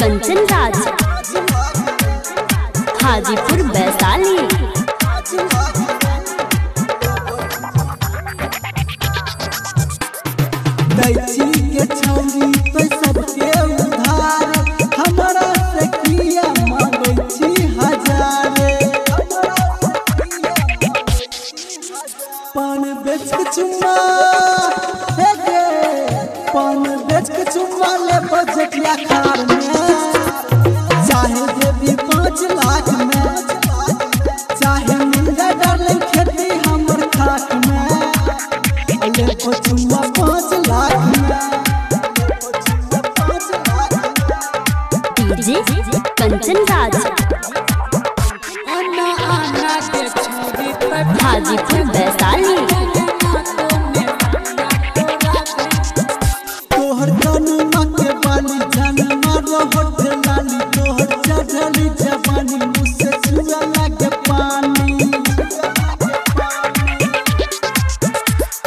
कंचन राज। हाजीपुर वैशाली के छौरी तो सबके उधार पान बेच के चुम्मा। हे गे, पान बेच के चुम्मा ले बजटिया खार में। चाहे देवी पाँच लाख में, चाहे जाए डार्लिंग खेती हमर खाक में। ले चुम्मा पाँच लाख में। पाँच डीजे कंचन राज। हाजीपुर वैशाली तोहर जनमा के बाली जनमा रहत लाली। तोहर चढ़ली जवानी मुझसे छुआ लागे पानी।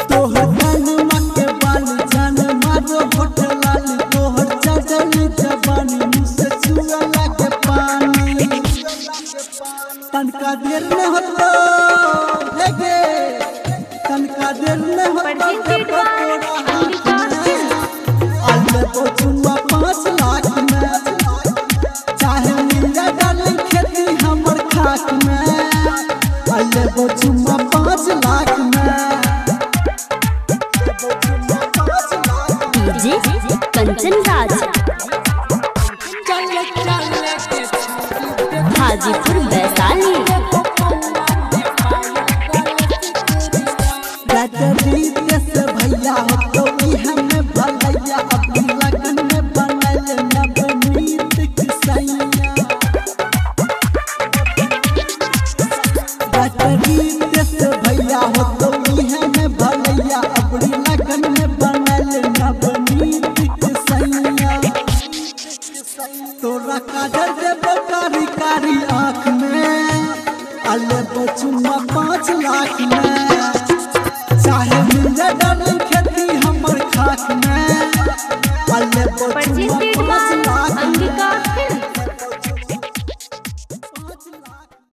तोहर जनमा के बाली जनमा रहत लाली। तोहर चढ़ली जवानी मुझसे छुआ लागे पानी। तनका देर न होतो। देर न होतो Films. अल्ले को चुम्मा पाँच लाख में। चाहे मिल जाए खेती हमर खाक में। अल्ले को चुम्मा पाँच लाख में। डीजे कंचन राज। हाजीपुर वैशाली। तोरा काजल देबो कारी कारी आँख में अल्ले बचुमा पाँच लाख में चाहे मिल